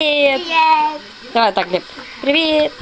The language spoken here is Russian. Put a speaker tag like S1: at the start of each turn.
S1: Привет!
S2: Привет!
S1: Давай так, Глеб. Привет!